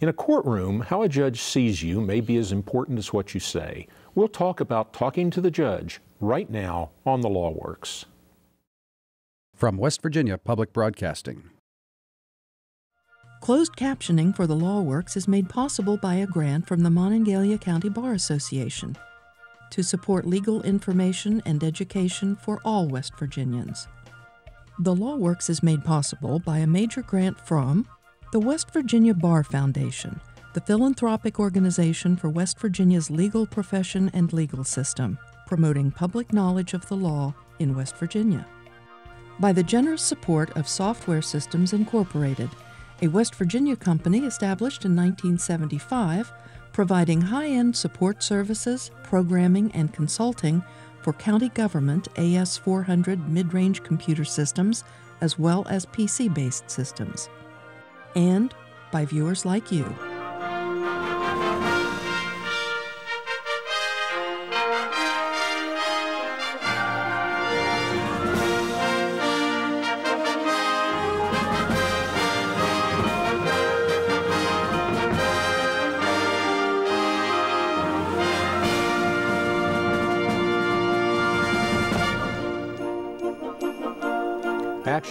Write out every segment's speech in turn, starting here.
In a courtroom, how a judge sees you may be as important as what you say. We'll talk about talking to the judge right now on The Law Works. From West Virginia Public Broadcasting. Closed captioning for the Law Works is made possible by a grant from the Monongalia County Bar Association to support legal information and education for all West Virginians. The Law Works is made possible by a major grant from the West Virginia Bar Foundation, the philanthropic organization for West Virginia's legal profession and legal system, promoting public knowledge of the law in West Virginia. By the generous support of Software Systems Incorporated, a West Virginia company established in 1975 providing high end support services, programming, and consulting for county government AS 400 mid range computer systems as well as PC based systems. And by viewers like you.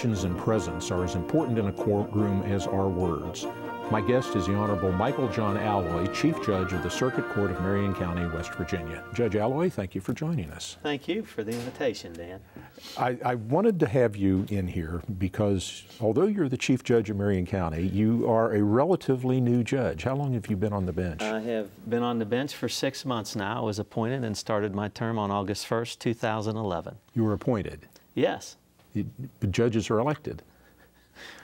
Actions and presence are as important in a courtroom as are words. My guest is the Honorable Michael John Aloi, Chief Judge of the Circuit Court of Marion County, West Virginia. Judge Aloi, thank you for joining us. Thank you for the invitation, Dan. I, I, wanted to have you in here because although you're the Chief Judge of Marion County, you are a relatively new judge. How long have you been on the bench? I have been on the bench for six months now. I was appointed and started my term on August 1st, 2011. You were appointed? Yes. Judges are elected.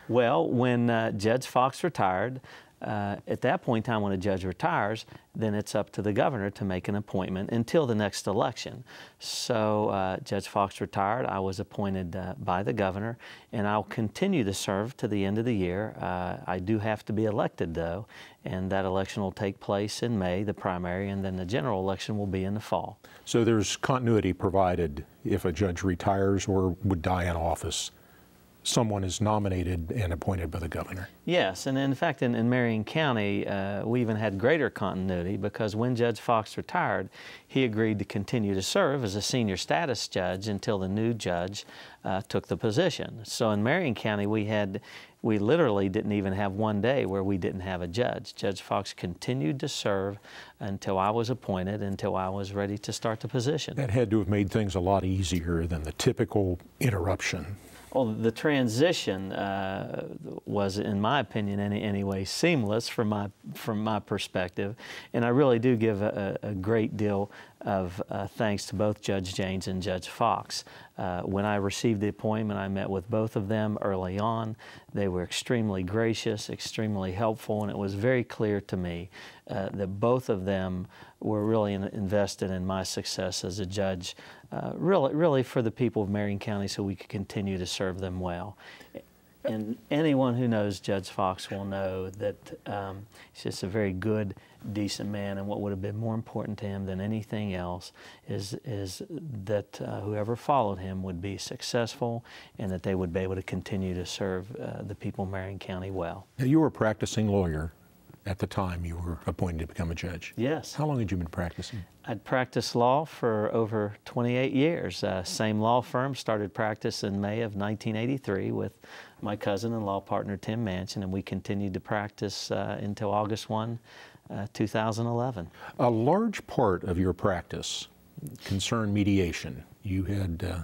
Well, when uh, Judge Fox retired, uh, at that point in time when a judge retires, then it's up to the governor to make an appointment until the next election. So uh, Judge Fox retired. I was appointed uh, by the governor, and I'll continue to serve to the end of the year. Uh, I do have to be elected, though, and that election will take place in May, the primary, and then the general election will be in the fall. So there's continuity provided if a judge retires or would die in office someone is nominated and appointed by the governor. Yes, and in fact, in, in Marion County, uh, we even had greater continuity because when Judge Fox retired, he agreed to continue to serve as a senior status judge until the new judge uh, took the position. So in Marion County, we had we literally didn't even have one day where we didn't have a judge. Judge Fox continued to serve until I was appointed, until I was ready to start the position. That had to have made things a lot easier than the typical interruption well, the transition uh, was, in my opinion, any, anyway, seamless from my from my perspective, and I really do give a, a great deal of uh, thanks to both Judge Janes and Judge Fox. Uh, when I received the appointment, I met with both of them early on. They were extremely gracious, extremely helpful, and it was very clear to me uh, that both of them were really in, invested in my success as a judge uh, really, really for the people of Marion County so we could continue to serve them well. And anyone who knows Judge Fox will know that um, he's just a very good, decent man. And what would have been more important to him than anything else is, is that uh, whoever followed him would be successful and that they would be able to continue to serve uh, the people of Marion County well. Now, you were a practicing lawyer at the time you were appointed to become a judge. Yes. How long had you been practicing? I'd practiced law for over 28 years. Uh, same law firm, started practice in May of 1983 with my cousin and law partner Tim Manchin, and we continued to practice uh, until August 1, uh, 2011. A large part of your practice concerned mediation. You had uh,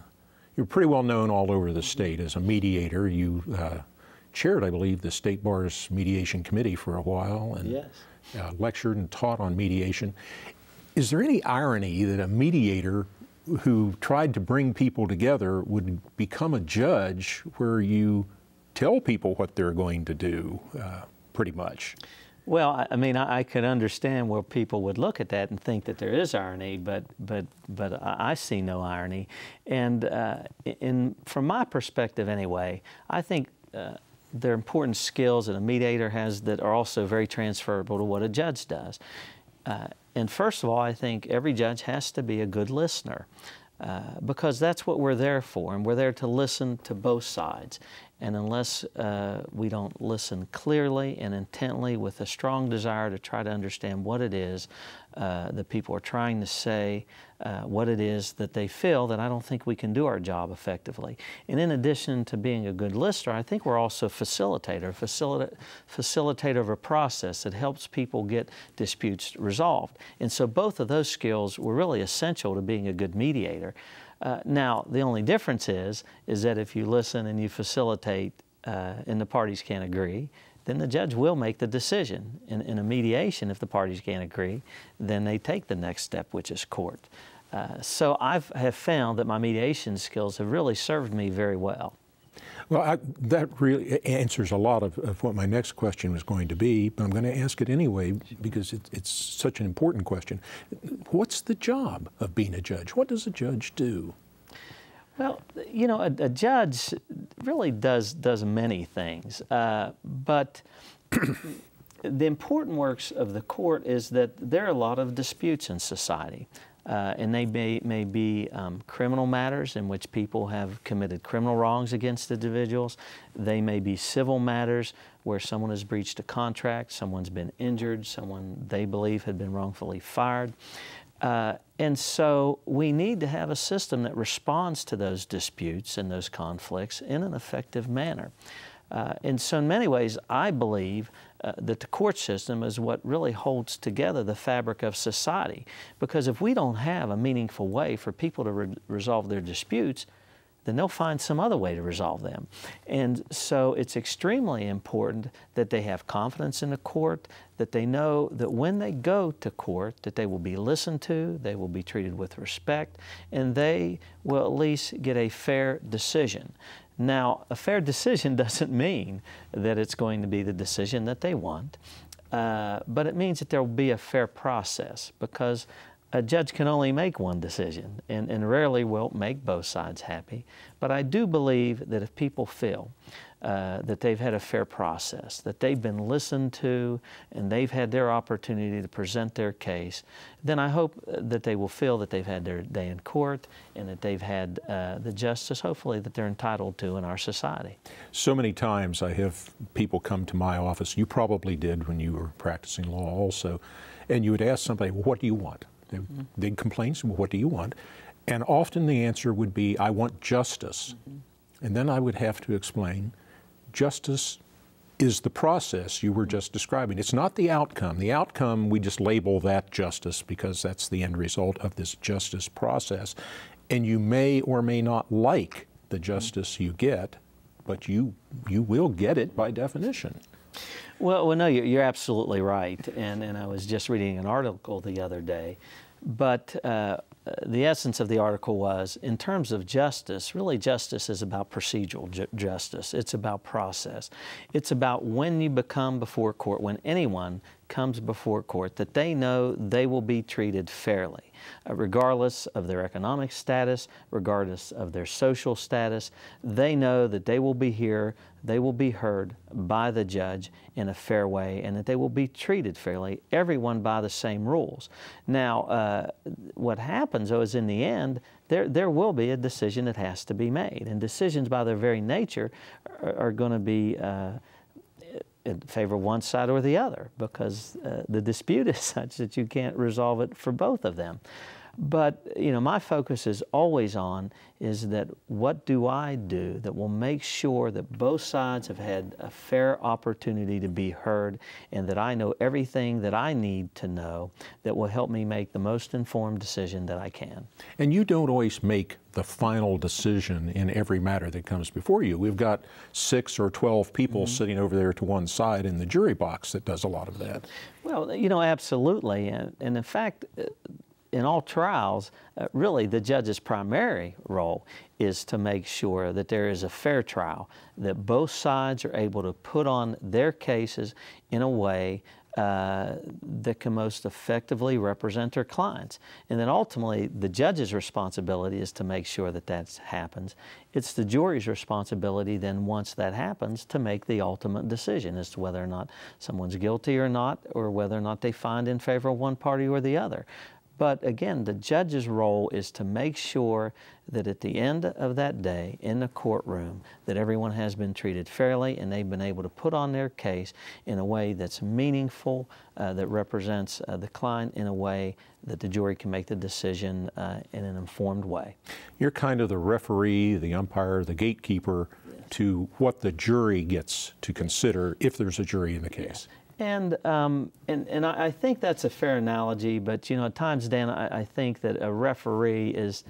you're pretty well known all over the state as a mediator. You uh, chaired, I believe, the State Bar's Mediation Committee for a while and yes. uh, lectured and taught on mediation. Is there any irony that a mediator who tried to bring people together would become a judge where you tell people what they're going to do, uh, pretty much? Well, I mean, I, could understand where people would look at that and think that there is irony, but but but I see no irony. And uh, in from my perspective, anyway, I think uh, there are important skills that a mediator has that are also very transferable to what a judge does. Uh, and first of all, I think every judge has to be a good listener uh, because that's what we're there for, and we're there to listen to both sides. And unless uh, we don't listen clearly and intently with a strong desire to try to understand what it is uh, that people are trying to say, uh, what it is that they feel, then I don't think we can do our job effectively. And in addition to being a good listener, I think we're also a facilitator, facilita- facilitator of a process that helps people get disputes resolved. And so both of those skills were really essential to being a good mediator. Uh, now, the only difference is, is that if you listen and you facilitate uh, and the parties can't agree, then the judge will make the decision. In, in, a mediation, if the parties can't agree, then they take the next step, which is court. Uh, so I have found that my mediation skills have really served me very well. Well, I, that really answers a lot of, of, what my next question was going to be, but I'm going to ask it anyway because it, it's such an important question. What's the job of being a judge? What does a judge do? Well, you know, a, a judge really does does many things, uh, but the important works of the court is that there are a lot of disputes in society. Uh, and they may, may be um, criminal matters in which people have committed criminal wrongs against individuals. They may be civil matters where someone has breached a contract, someone's been injured, someone they believe had been wrongfully fired. Uh, and so we need to have a system that responds to those disputes and those conflicts in an effective manner. Uh, and so, in many ways, I believe uh, that the court system is what really holds together the fabric of society. Because if we don't have a meaningful way for people to re- resolve their disputes, then they'll find some other way to resolve them. And so it's extremely important that they have confidence in the court, that they know that when they go to court that they will be listened to, they will be treated with respect, and they will at least get a fair decision. Now, a fair decision doesn't mean that it's going to be the decision that they want, uh, but it means that there will be a fair process because a judge can only make one decision and, and rarely will make both sides happy. But I do believe that if people feel uh, that they've had a fair process, that they've been listened to, and they've had their opportunity to present their case, then I hope that they will feel that they've had their day in court and that they've had uh, the justice, hopefully, that they're entitled to in our society. So many times I have people come to my office, you probably did when you were practicing law also, and you would ask somebody, What do you want? They, mm-hmm. They'd complain, well, What do you want? And often the answer would be, I want justice. Mm-hmm. And then I would have to explain justice is the process you were just describing. It's not the outcome. The outcome, we just label that justice because that's the end result of this justice process. And you may or may not like the justice you get, but you, you will get it by definition. Well, well no, you're absolutely right. And, and I was just reading an article the other day. But uh, the essence of the article was in terms of justice, really, justice is about procedural ju- justice. It's about process. It's about when you become before court, when anyone comes before court, that they know they will be treated fairly, regardless of their economic status, regardless of their social status. They know that they will be here, they will be heard by the judge in a fair way, and that they will be treated fairly, everyone by the same rules. Now, uh, what happens, though, is in the end, there, there will be a decision that has to be made. And decisions, by their very nature, are, are going to be uh, favor one side or the other because uh, the dispute is such that you can't resolve it for both of them. But you know, my focus is always on is that what do I do that will make sure that both sides have had a fair opportunity to be heard and that I know everything that I need to know that will help me make the most informed decision that I can. And you don't always make the final decision in every matter that comes before you. We've got six or 12 people mm-hmm. sitting over there to one side in the jury box that does a lot of that. Well, you know, absolutely. And, and in fact, in all trials, uh, really the judge's primary role is to make sure that there is a fair trial, that both sides are able to put on their cases in a way uh, that can most effectively represent their clients. And then ultimately, the judge's responsibility is to make sure that that happens. It's the jury's responsibility then, once that happens, to make the ultimate decision as to whether or not someone's guilty or not, or whether or not they find in favor of one party or the other. But again, the judge's role is to make sure that at the end of that day in the courtroom that everyone has been treated fairly and they've been able to put on their case in a way that's meaningful, uh, that represents uh, the client in a way that the jury can make the decision uh, in an informed way. You're kind of the referee, the umpire, the gatekeeper to what the jury gets to consider if there's a jury in the case. And, um, and, and I think that's a fair analogy, but you know, at times, Dan, I, I think that a referee is,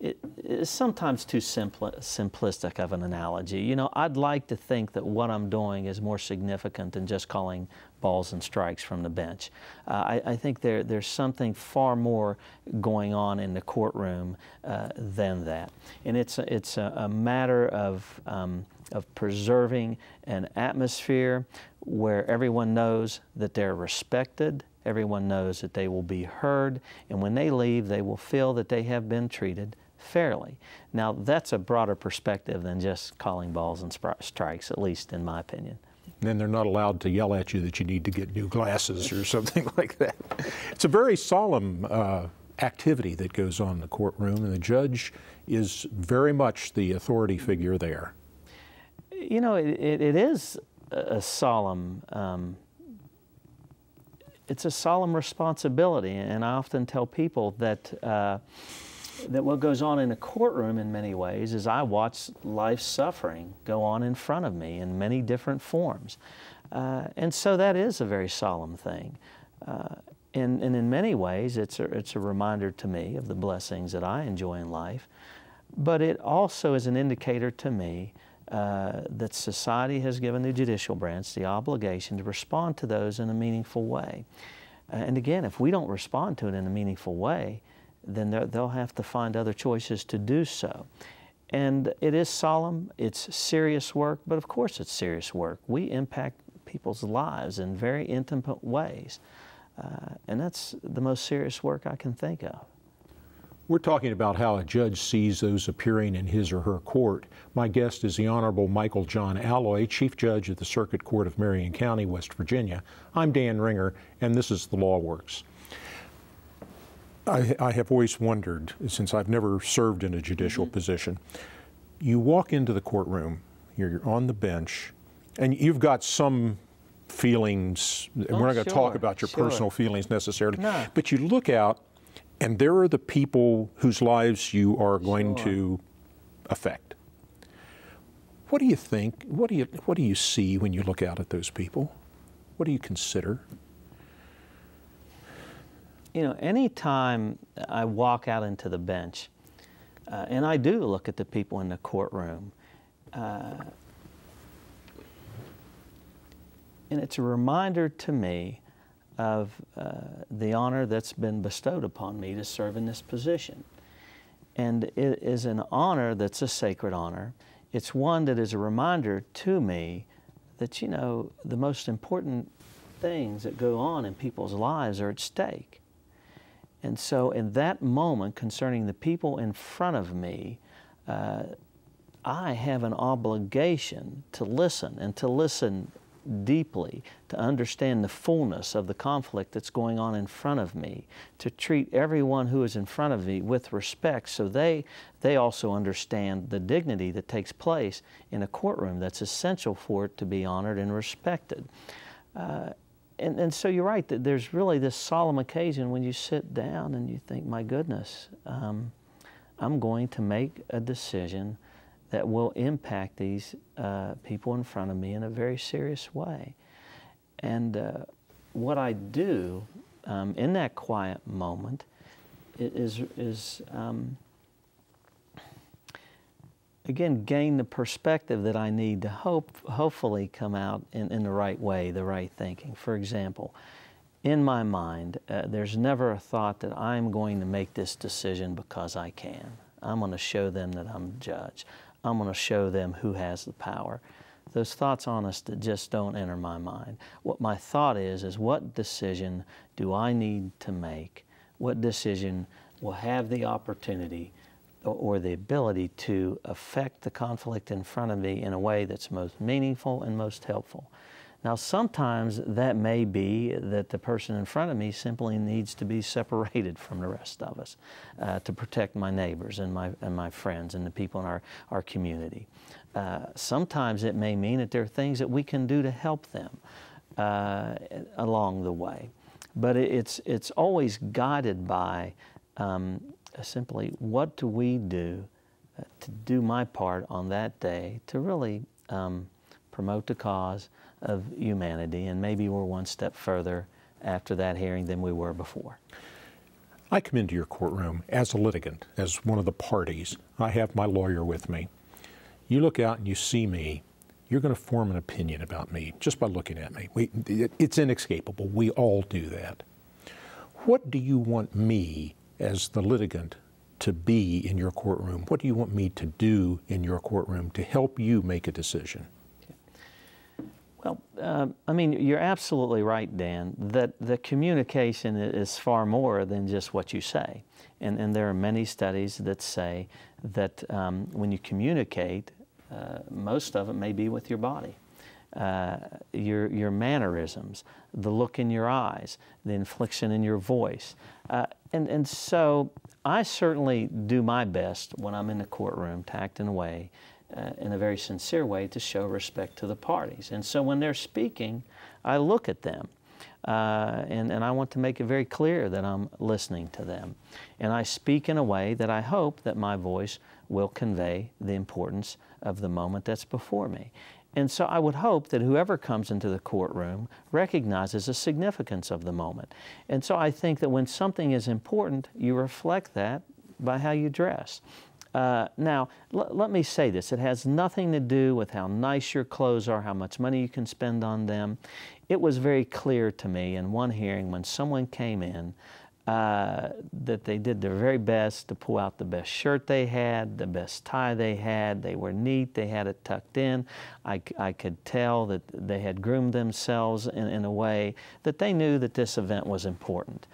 it is sometimes too simpli- simplistic of an analogy. You know, I'd like to think that what I'm doing is more significant than just calling balls and strikes from the bench. Uh, I, I, think there, there's something far more going on in the courtroom uh, than that. And it's a, it's a, a matter of, um, of preserving an atmosphere where everyone knows that they're respected, everyone knows that they will be heard, and when they leave, they will feel that they have been treated fairly. Now, that's a broader perspective than just calling balls and strikes, at least in my opinion. And then they're not allowed to yell at you that you need to get new glasses or something like that. It's a very solemn uh, activity that goes on in the courtroom, and the judge is very much the authority figure there. You know, it, it, it is a solemn um, it's a solemn responsibility, and I often tell people that uh, that what goes on in a courtroom in many ways is I watch life suffering go on in front of me in many different forms. Uh, and so that is a very solemn thing. Uh, and, and in many ways, it's a, it's a reminder to me of the blessings that I enjoy in life. But it also is an indicator to me uh, that society has given the judicial branch the obligation to respond to those in a meaningful way. Uh, and again, if we don't respond to it in a meaningful way, then they'll have to find other choices to do so. And it is solemn, it's serious work, but of course it's serious work. We impact people's lives in very intimate ways. Uh, and that's the most serious work I can think of. We're talking about how a judge sees those appearing in his or her court. My guest is the Honorable Michael John Aloi, Chief Judge of the Circuit Court of Marion County, West Virginia. I'm Dan Ringer, and this is The Law Works. I, I, have always wondered, since I've never served in a judicial mm-hmm. position, you walk into the courtroom, you're, on the bench, and you've got some feelings. Oh, we're not going to sure, talk about your sure. personal feelings necessarily, no. but you look out, and there are the people whose lives you are going sure. to affect. What do you think? What do you what do you see when you look out at those people? What do you consider? You know, anytime I walk out into the bench, uh, and I do look at the people in the courtroom, uh, and it's a reminder to me of uh, the honor that's been bestowed upon me to serve in this position. And it is an honor that's a sacred honor. It's one that is a reminder to me that, you know, the most important things that go on in people's lives are at stake. And so, in that moment concerning the people in front of me, uh, I have an obligation to listen and to listen deeply, to understand the fullness of the conflict that's going on in front of me, to treat everyone who is in front of me with respect so they, they also understand the dignity that takes place in a courtroom that's essential for it to be honored and respected. Uh, and, and so you're right that there's really this solemn occasion when you sit down and you think, my goodness, um, I'm going to make a decision that will impact these uh, people in front of me in a very serious way. And uh, what I do um, in that quiet moment is, is um, again, gain the perspective that I need to hope, hopefully come out in, in the right way, the right thinking. For example, in my mind, uh, there's never a thought that I'm going to make this decision because I can. I'm going to show them that I'm judge. I'm going to show them who has the power. Those thoughts, honest, just don't enter my mind. What my thought is, is what decision do I need to make? What decision will have the opportunity or the ability to affect the conflict in front of me in a way that's most meaningful and most helpful. Now, sometimes that may be that the person in front of me simply needs to be separated from the rest of us uh, to protect my neighbors and my, and my friends and the people in our, our community. Uh, sometimes it may mean that there are things that we can do to help them uh, along the way. But it's, it's always guided by um, simply what do we do uh, to do my part on that day to really um, promote the cause of humanity. And maybe we're one step further after that hearing than we were before. I come into your courtroom as a litigant, as one of the parties. I have my lawyer with me. You look out and you see me, you're going to form an opinion about me just by looking at me. We, it's inescapable. We all do that. What do you want me, as the litigant, to be in your courtroom? What do you want me to do in your courtroom to help you make a decision? Well, uh, I mean, you're absolutely right, Dan, that the communication is far more than just what you say. And, and there are many studies that say that um, when you communicate, uh, most of it may be with your body. Uh, your, your mannerisms, the look in your eyes, the inflection in your voice. Uh, and, and so I certainly do my best when I'm in the courtroom to act in a way uh, in a very sincere way to show respect to the parties. And so when they're speaking, I look at them. Uh, and, and I want to make it very clear that I'm listening to them. And I speak in a way that I hope that my voice will convey the importance of the moment that's before me. And so I would hope that whoever comes into the courtroom recognizes the significance of the moment. And so I think that when something is important, you reflect that by how you dress. Uh, now, let me say this it has nothing to do with how nice your clothes are, how much money you can spend on them. It was very clear to me in one hearing when someone came in uh, that they did their very best to pull out the best shirt they had, the best tie they had. They were neat, they had it tucked in. I, I could tell that they had groomed themselves in, in a way that they knew that this event was important.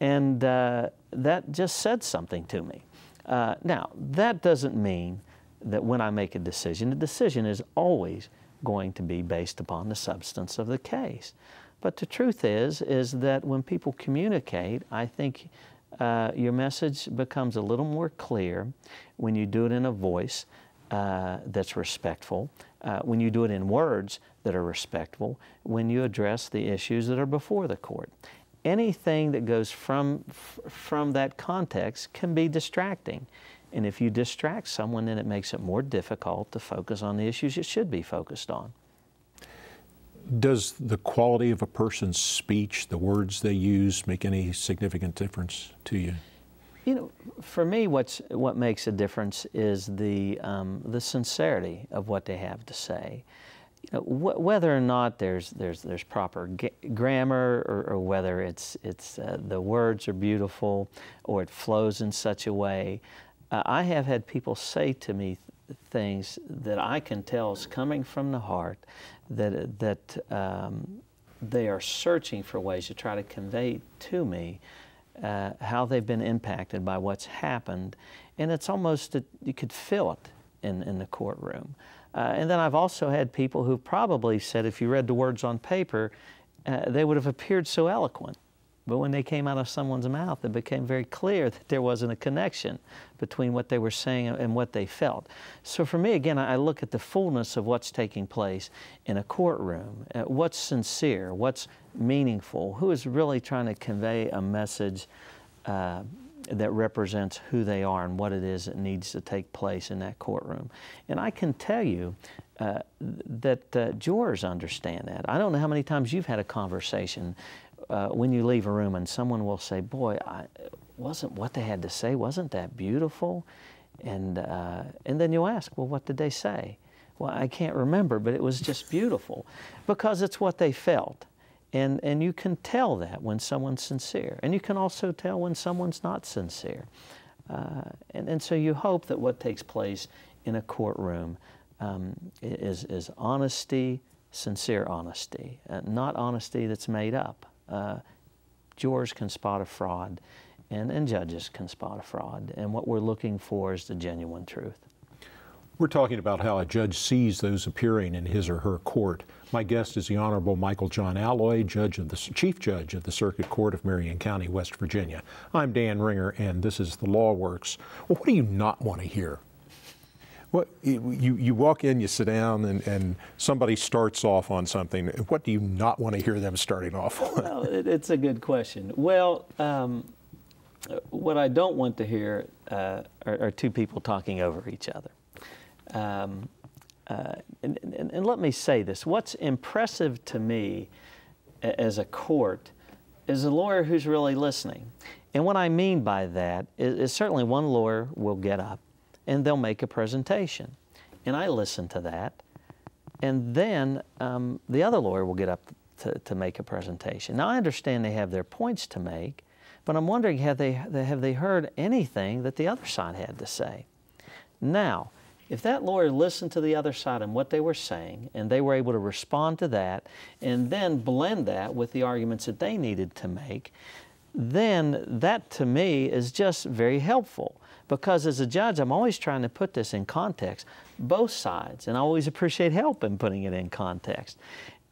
And uh, that just said something to me. Uh, now, that doesn't mean that when I make a decision, the decision is always going to be based upon the substance of the case. But the truth is, is that when people communicate, I think uh, your message becomes a little more clear when you do it in a voice uh, that's respectful, uh, when you do it in words that are respectful, when you address the issues that are before the court anything that goes from, from that context can be distracting. And if you distract someone, then it makes it more difficult to focus on the issues it should be focused on. Does the quality of a person's speech, the words they use, make any significant difference to you? You know, for me, what's what makes a difference is the um, the sincerity of what they have to say know, wh whether or not there's there's there's proper grammar or, or, whether it's it's uh, the words are beautiful or it flows in such a way, uh, I have had people say to me th things that I can tell is coming from the heart, that that um, they are searching for ways to try to convey to me uh, how they've been impacted by what's happened, and it's almost that you could feel it in in the courtroom. Uh, and then I've also had people who probably said if you read the words on paper, uh, they would have appeared so eloquent. But when they came out of someone's mouth, it became very clear that there wasn't a connection between what they were saying and what they felt. So for me, again, I look at the fullness of what's taking place in a courtroom. Uh, what's sincere? What's meaningful? Who is really trying to convey a message uh, that represents who they are and what it is that needs to take place in that courtroom. And I can tell you uh, that uh, jurors understand that. I don't know how many times you've had a conversation uh, when you leave a room and someone will say, "Boy, I, wasn't what they had to say wasn't that beautiful?" And uh, and then you'll ask, "Well, what did they say?" Well, I can't remember, but it was just beautiful because it's what they felt. And, and you can tell that when someone's sincere. And you can also tell when someone's not sincere. Uh, and, and so you hope that what takes place in a courtroom um, is, is honesty, sincere honesty, uh, not honesty that's made up. Uh, jurors can spot a fraud, and, and judges can spot a fraud. And what we're looking for is the genuine truth. We're talking about how a judge sees those appearing in his or her court. My guest is the Honorable Michael John Aloi, Judge of the Chief Judge of the Circuit Court of Marion County, West Virginia. I'm Dan Ringer, and this is the Law Works. Well, what do you not want to hear? What you you walk in, you sit down, and, and somebody starts off on something. What do you not want to hear them starting off on? Well, it's a good question. Well, um, what I don't want to hear uh, are, are two people talking over each other. Um, uh, and, and, and, let me say this what's impressive to me as a court is a lawyer who's really listening. And what I mean by that is, is certainly one lawyer will get up and they'll make a presentation. And I listen to that. And then um, the other lawyer will get up to, to make a presentation. Now, I understand they have their points to make, but I'm wondering have they, have they heard anything that the other side had to say? Now, if that lawyer listened to the other side and what they were saying, and they were able to respond to that, and then blend that with the arguments that they needed to make, then that to me is just very helpful. Because as a judge, I'm always trying to put this in context, both sides, and I always appreciate help in putting it in context.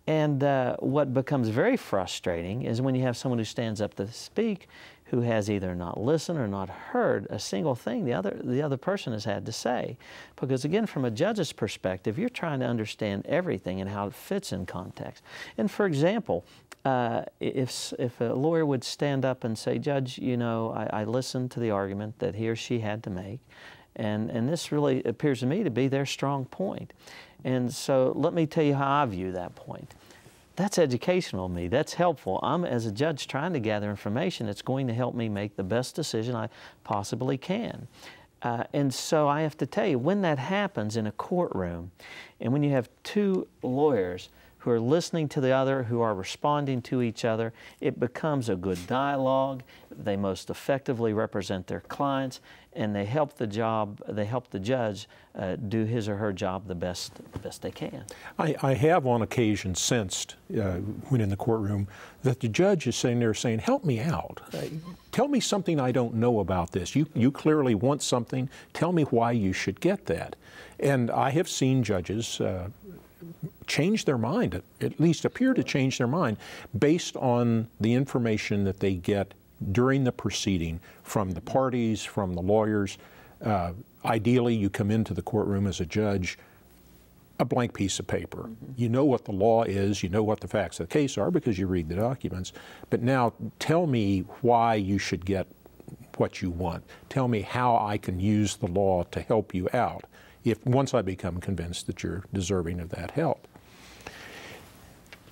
And uh, what becomes very frustrating is when you have someone who stands up to speak who has either not listened or not heard a single thing the other, the other person has had to say. Because again, from a judge's perspective, you're trying to understand everything and how it fits in context. And for example, uh, if, if a lawyer would stand up and say, Judge, you know, I, I listened to the argument that he or she had to make, and, and this really appears to me to be their strong point. And so let me tell you how I view that point that's educational to me. That's helpful. I'm, as a judge, trying to gather information that's going to help me make the best decision I possibly can. Uh, and so I have to tell you, when that happens in a courtroom, and when you have two lawyers who are listening to the other, who are responding to each other. It becomes a good dialogue. They most effectively represent their clients, and they help the job. They help the judge uh, do his or her job the best, best they can. I, I have on occasion sensed uh, when in the courtroom that the judge is sitting there saying, "Help me out. Uh, tell me something I don't know about this. You you clearly want something. Tell me why you should get that." And I have seen judges uh, change their mind, at least appear to change their mind, based on the information that they get during the proceeding from the parties, from the lawyers. Uh, ideally, you come into the courtroom as a judge a blank piece of paper. Mm-hmm. You know what the law is, you know what the facts of the case are because you read the documents. But now tell me why you should get what you want. Tell me how I can use the law to help you out if once I become convinced that you're deserving of that help.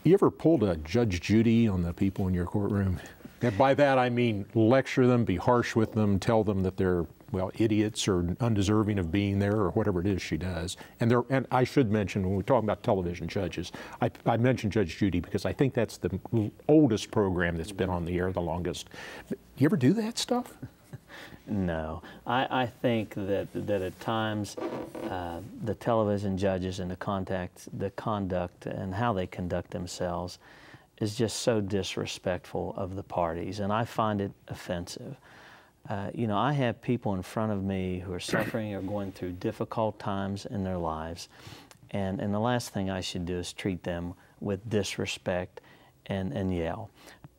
You ever pulled a Judge Judy on the people in your courtroom? And by that I mean lecture them, be harsh with them, tell them that they're well idiots or undeserving of being there or whatever it is she does. And there, and I should mention when we're talking about television judges, I, I mentioned Judge Judy because I think that's the oldest program that's been on the air the longest. You ever do that stuff? No, I, I think that that at times uh, the television judges and the contact, the conduct, and how they conduct themselves is just so disrespectful of the parties, and I find it offensive. Uh, you know, I have people in front of me who are suffering or going through difficult times in their lives, and, and the last thing I should do is treat them with disrespect and, and yell.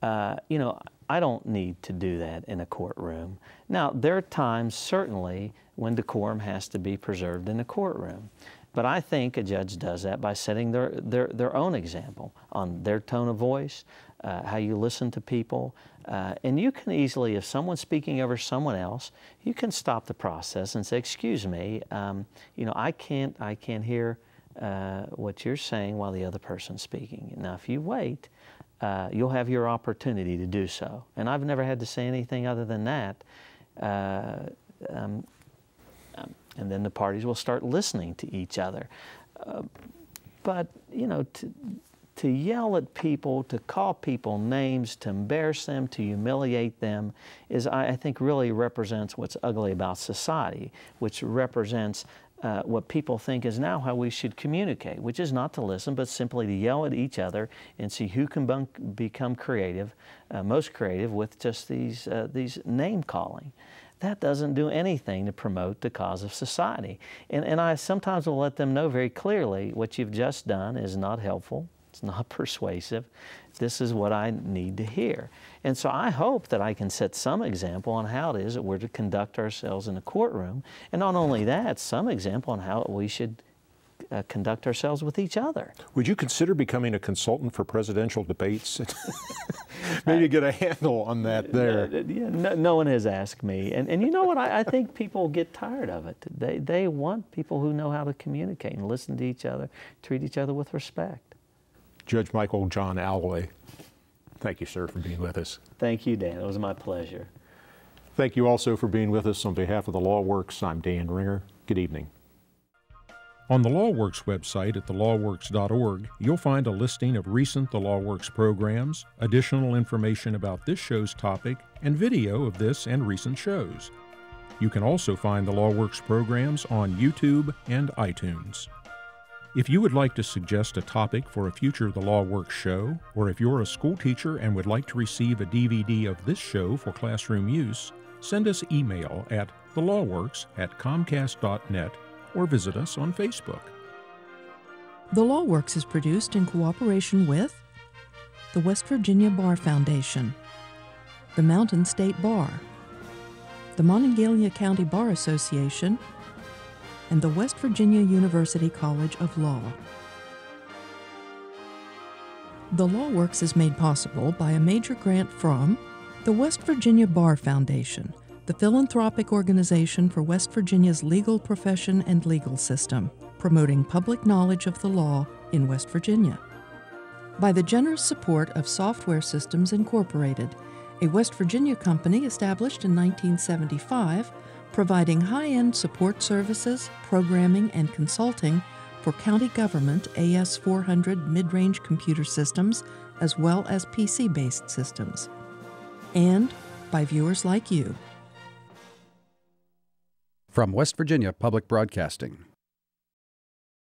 Uh, you know, I don't need to do that in a courtroom. Now, there are times, certainly, when decorum has to be preserved in a courtroom. But I think a judge does that by setting their, their, their own example on their tone of voice, uh, how you listen to people. Uh, and you can easily, if someone's speaking over someone else, you can stop the process and say, excuse me, um, you know, I can't, I can't hear uh, what you're saying while the other person's speaking. Now, if you wait, uh, you'll have your opportunity to do so. And I've never had to say anything other than that. Uh, um, um, and then the parties will start listening to each other. Uh, but, you know, to, to yell at people, to call people names, to embarrass them, to humiliate them, is, I, I think, really represents what's ugly about society, which represents uh, what people think is now how we should communicate, which is not to listen, but simply to yell at each other and see who can bunk, become creative, uh, most creative with just these, uh, these name calling. that doesn't do anything to promote the cause of society. And, and I sometimes will let them know very clearly what you've just done is not helpful, it's not persuasive. This is what I need to hear. And so I hope that I can set some example on how it is that we're to conduct ourselves in a courtroom. And not only that, some example on how we should uh, conduct ourselves with each other. Would you consider becoming a consultant for presidential debates? Maybe get a handle on that there. Yeah, no, no, one has asked me. And, and you know what? I, I, think people get tired of it. They, they want people who know how to communicate and listen to each other, treat each other with respect. Judge Michael John Aloi, thank you, sir, for being with us. Thank you, Dan. It was my pleasure. Thank you also for being with us on behalf of the Law Works. I'm Dan Ringer. Good evening. On the LawWorks website at thelawworks.org, you'll find a listing of recent The LawWorks programs, additional information about this show's topic, and video of this and recent shows. You can also find the LawWorks programs on YouTube and iTunes. If you would like to suggest a topic for a future The Law Works show, or if you're a school teacher and would like to receive a DVD of this show for classroom use, send us email at thelawworks at comcast.net or visit us on Facebook. The Law Works is produced in cooperation with the West Virginia Bar Foundation, the Mountain State Bar, the Monongalia County Bar Association, and the West Virginia University College of Law. The Law Works is made possible by a major grant from the West Virginia Bar Foundation the philanthropic organization for West Virginia's legal profession and legal system, promoting public knowledge of the law in West Virginia. By the generous support of Software Systems Incorporated, a West Virginia company established in 1975, providing high end support services, programming, and consulting for county government AS 400 mid range computer systems as well as PC based systems. And by viewers like you. From West Virginia Public Broadcasting.